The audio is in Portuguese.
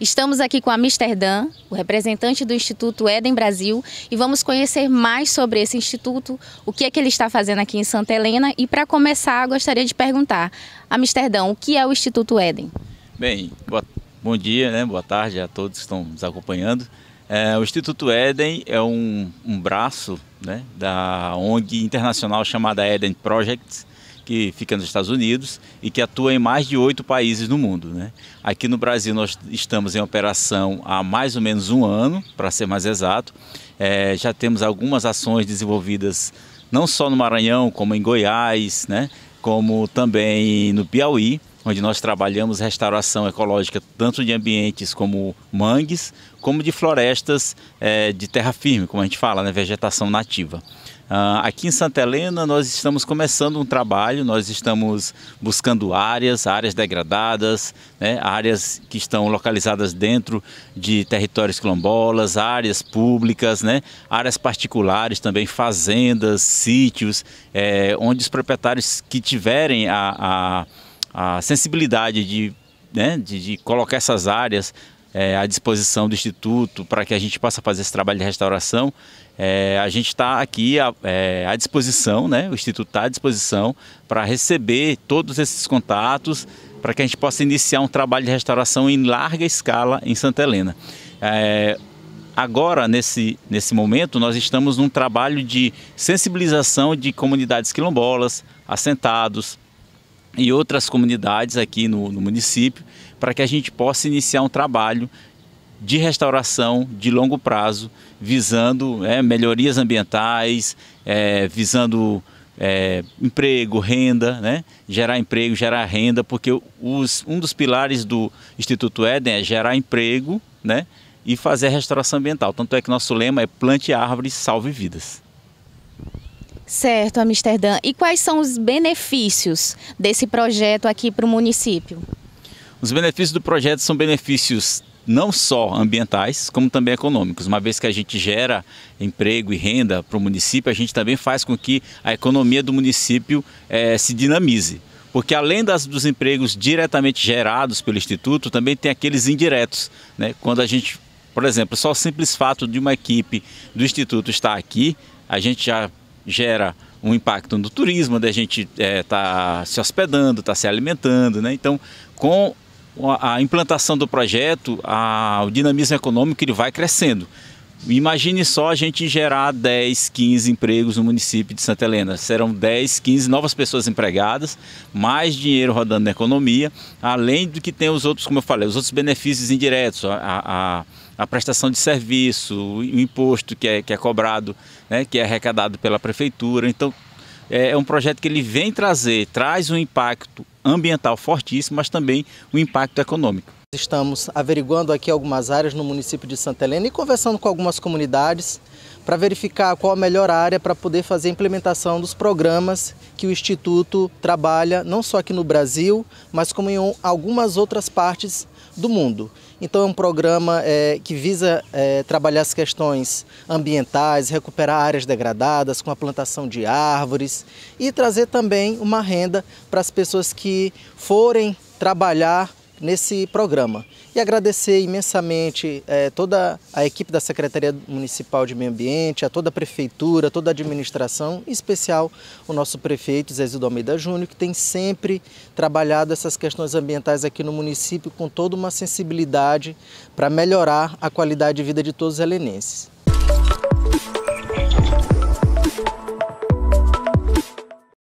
Estamos aqui com Amsterdã, o representante do Instituto Eden Brasil, e vamos conhecer mais sobre esse instituto, o que é que ele está fazendo aqui em Santa Helena. E para começar, gostaria de perguntar, Amsterdã, o que é o Instituto Eden? Bem, boa, bom dia, né? boa tarde a todos que estão nos acompanhando. É, o Instituto Eden é um, um braço né, da ONG internacional chamada Eden Project, que fica nos Estados Unidos e que atua em mais de oito países no mundo. Né? Aqui no Brasil nós estamos em operação há mais ou menos um ano, para ser mais exato. É, já temos algumas ações desenvolvidas não só no Maranhão, como em Goiás, né? como também no Piauí onde nós trabalhamos restauração ecológica tanto de ambientes como mangues, como de florestas é, de terra firme, como a gente fala, né, vegetação nativa. Uh, aqui em Santa Helena nós estamos começando um trabalho, nós estamos buscando áreas, áreas degradadas, né, áreas que estão localizadas dentro de territórios quilombolas, áreas públicas, né, áreas particulares também, fazendas, sítios, é, onde os proprietários que tiverem a, a, a sensibilidade de, né, de, de colocar essas áreas é, à disposição do Instituto para que a gente possa fazer esse trabalho de restauração. É, a gente está aqui à, é, à, disposição, né? o Instituto está à disposição para receber todos esses contatos para que a gente possa iniciar um trabalho de restauração em larga escala em Santa Helena. Agora, nesse, nesse momento, nós estamos num trabalho de sensibilização de comunidades quilombolas, assentados, e outras comunidades aqui no, no município para que a gente possa iniciar um trabalho de restauração de longo prazo, visando é, melhorias ambientais, é, visando é, emprego, renda, né? gerar emprego, gerar renda, porque os, um dos pilares do Instituto Éden é gerar emprego né? e fazer restauração ambiental. Tanto é que nosso lema é plante árvores, salve vidas. Certo, Amsterdã. E quais são os benefícios desse projeto aqui para o município? Os benefícios do projeto são benefícios não só ambientais, como também econômicos. Uma vez que a gente gera emprego e renda para o município, a gente também faz com que a economia do município é, se dinamize. Porque além das, dos empregos diretamente gerados pelo Instituto, também tem aqueles indiretos. Né? Quando a gente, por exemplo, só o simples fato de uma equipe do Instituto estar aqui, a gente já gera um impacto no turismo, onde a gente está é, tá se hospedando, está se alimentando. Né? Então, com a implantação do projeto, a, o dinamismo econômico ele vai crescendo. Imagine só a gente gerar 10, 15 empregos no município de Santa Helena. Serão 10, 15 novas pessoas empregadas, mais dinheiro rodando na economia, além do que tem os outros, como eu falei, os outros benefícios indiretos, a, a, a prestação de serviço, o imposto que é, que é cobrado, né, que é arrecadado pela prefeitura. Então, é, é um projeto que ele vem trazer, traz um impacto ambiental fortíssimo, mas também um impacto econômico. Estamos averiguando aqui algumas áreas no município de Santa Helena e conversando com algumas comunidades para verificar qual a melhor área para poder fazer a implementação dos programas que o Instituto trabalha, não só aqui no Brasil, mas como em algumas outras partes do mundo. Então é um programa é, que visa é, trabalhar as questões ambientais, recuperar áreas degradadas com a plantação de árvores e trazer também uma renda para as pessoas que forem trabalhar nesse programa. E agradecer imensamente é, toda a equipe da Secretaria Municipal de Meio Ambiente, a toda a Prefeitura, toda a administração, em especial o nosso prefeito Zé Zildo Almeida Júnior, que tem sempre trabalhado essas questões ambientais aqui no município com toda uma sensibilidade para melhorar a qualidade de vida de todos os helenenses.